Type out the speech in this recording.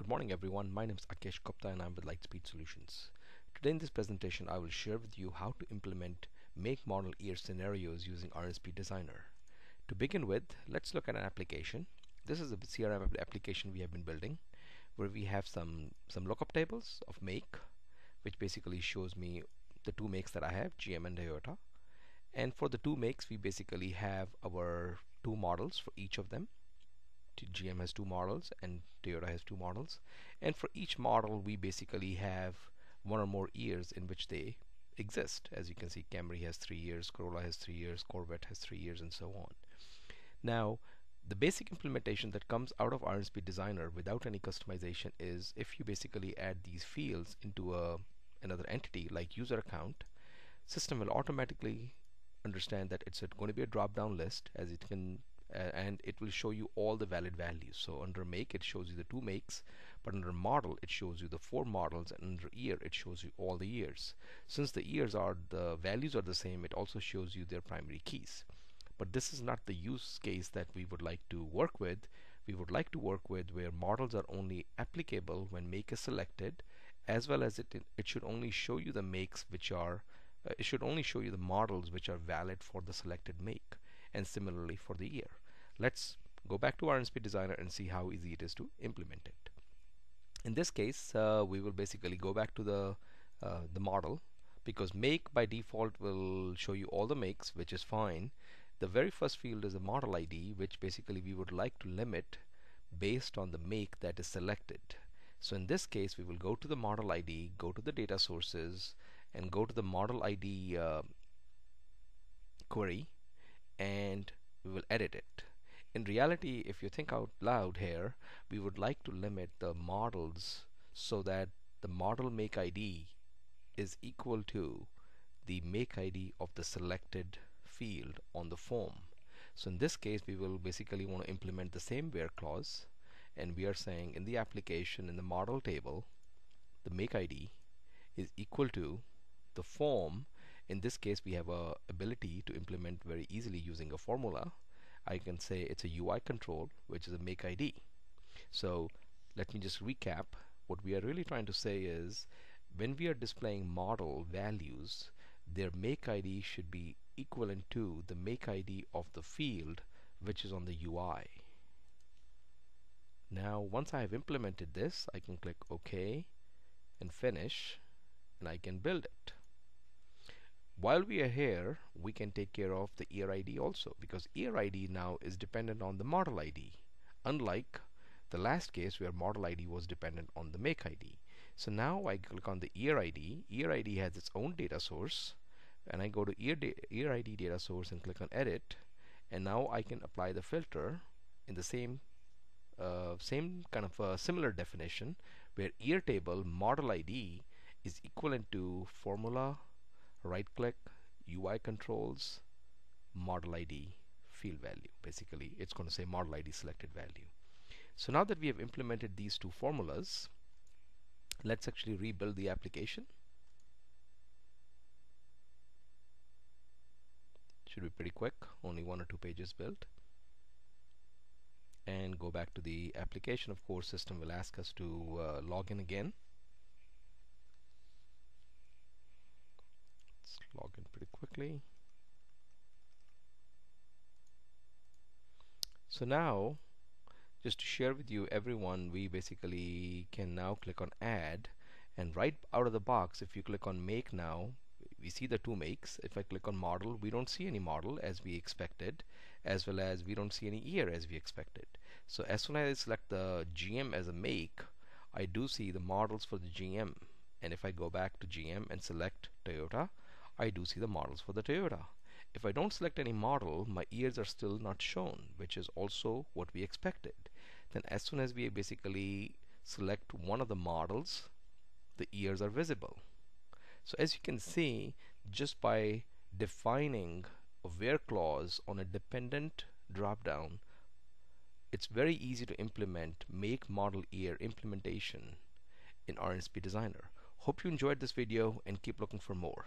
Good morning everyone, my name is Akesh Gupta and I'm with Lightspeed Solutions. Today in this presentation I will share with you how to implement make model year scenarios using Iron Speed Designer. To begin with, let's look at an application. This is a CRM application we have been building where we have some some lookup tables of make which basically shows me the two makes that I have, GM and Toyota. And for the two makes we basically have our two models for each of them GM has two models and Toyota has two models. And for each model we basically have one or more years in which they exist. As you can see Camry has three years Corolla has three years Corvette has three years and so on. Now the basic implementation that comes out of Iron Speed Designer without any customization is if you basically add these fields into a another entity like user account system will automatically understand that it's going to be a drop down list as it can and it will show you all the valid values. So under make it shows you the two makes but under model it shows you the four models and under year it shows you all the years. Since the years are the values are the same it also shows you their primary keys. But this is not the use case that we would like to work with. We would like to work with where models are only applicable when make is selected as well as it it should only show you the makes which are uh, it should only show you the models which are valid for the selected make and similarly for the year. Let's go back to Iron Speed designer and see how easy it is to implement it. In this case uh, we will basically go back to the uh, the model because make by default will show you all the makes which is fine. The very first field is a model ID which basically we would like to limit based on the make that is selected. So in this case we will go to the model ID go to the data sources and go to the model ID uh, query and we will edit it. In reality if you think out loud here we would like to limit the models so that the model make ID is equal to the make ID of the selected field on the form. So in this case we will basically want to implement the same where clause and we are saying in the application in the model table the make ID is equal to the form in this case we have a ability to implement very easily using a formula. I can say it's a UI control which is a make ID so let me just recap. What we are really trying to say is when we are displaying model values their make ID should be equivalent to the make ID of the field which is on the UI now once I have implemented this I can click OK and finish and I can build it while we are here we can take care of the year ID also because year ID now is dependent on the model ID unlike the last case where model ID was dependent on the make ID so now I click on the year ID year ID has its own data source and I go to year, ID data source and click on edit and now I can apply the filter in the same uh, same kind of similar definition where year table model ID is equivalent to formula right click UI controls model ID field value. Basically it's going to say model ID selected value. So now that we have implemented these two formulas let's actually rebuild the application. Should be pretty quick only one or two pages built. And go back to the application of course system will ask us to uh, log in again log in pretty quickly. So now, just to share with you everyone, we basically can now click on add and right out of the box, if you click on make now, we see the two makes. If I click on model, we don't see any model as we expected, as well as we don't see any year as we expected. So as soon as I select the GM as a make, I do see the models for the GM. And if I go back to GM and select Toyota, I do see the models for the Toyota. If I don't select any model, my years are still not shown, which is also what we expected. Then as soon as we basically select one of the models, the years are visible. So as you can see, just by defining a where clause on a dependent dropdown, it's very easy to implement make model year implementation in Iron Speed Designer. Hope you enjoyed this video and keep looking for more.